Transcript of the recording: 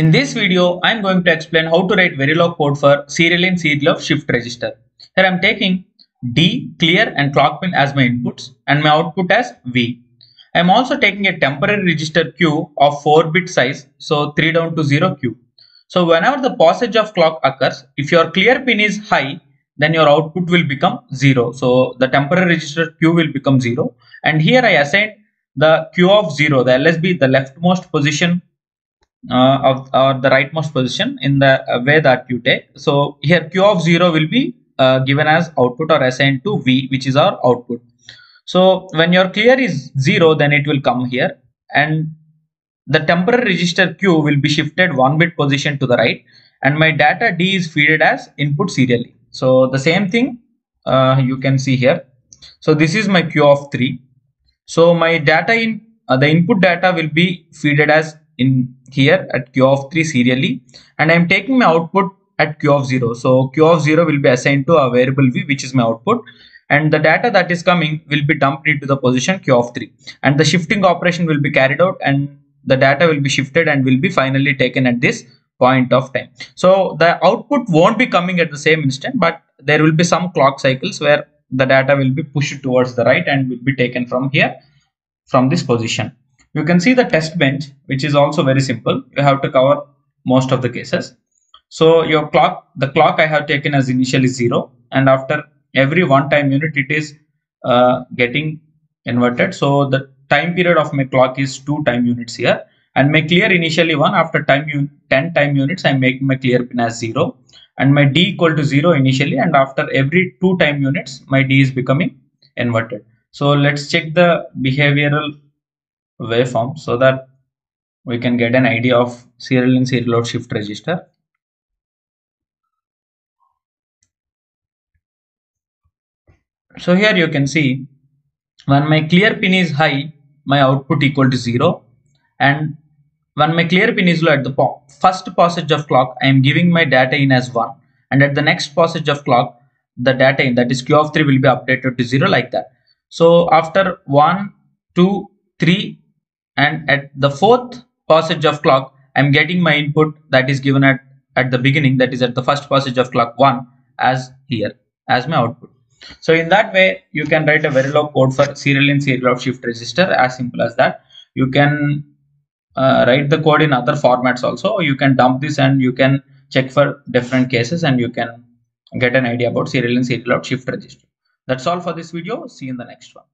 In this video, I am going to explain how to write Verilog code for serial in serial out shift register. Here I am taking D, clear and clock pin as my inputs and my output as V. I am also taking a temporary register Q of 4 bit size, so 3 down to 0 Q. So whenever the posedge of clock occurs, if your clear pin is high, then your output will become 0. So the temporary register Q will become 0. And here I assign the Q of 0, the LSB, the leftmost position uh, of or the rightmost position in the uh, way that you take. So here Q of 0 will be uh, given as output or assigned to V which is our output. So when your clear is 0 then it will come here and the temporary register Q will be shifted one bit position to the right and my data D is fed as input serially. So the same thing uh, you can see here. So this is my Q of 3. So my data in uh, the input data will be fed as in here at q of 3 serially and I'm taking my output at q of 0. So q of 0 will be assigned to a variable v which is my output and the data that is coming will be dumped into the position q of 3 and the shifting operation will be carried out and the data will be shifted and will be finally taken at this point of time. So the output won't be coming at the same instant but there will be some clock cycles where the data will be pushed towards the right and will be taken from here from this position you can see the test bench which is also very simple. You have to cover most of the cases. So your clock the clock i have taken as initially zero and after every one time unit it is uh, getting inverted. So the time period of my clock is two time units here. And my clear initially one after time 10 time units I make my clear pin as zero. And my d equal to zero initially and after every two time units my d is becoming inverted. So let's check the behavioral waveform so that we can get an idea of serial in serial out shift register. So here you can see when my clear pin is high, my output equal to 0 and when my clear pin is low at the first posedge of clock, I am giving my data in as 1 and at the next posedge of clock, the data in that is Q of 3 will be updated to 0 like that. So after 1, 2, 3 and at the fourth posedge of clock i'm getting my input that is given at at the beginning that is at the first posedge of clock 1 as here as my output. So in that way you can write a verilog code for serial in serial out shift register as simple as that. You can uh, write the code in other formats also. You can dump this and you can check for different cases and you can get an idea about serial in serial out shift register. That's all for this video. See you in the next one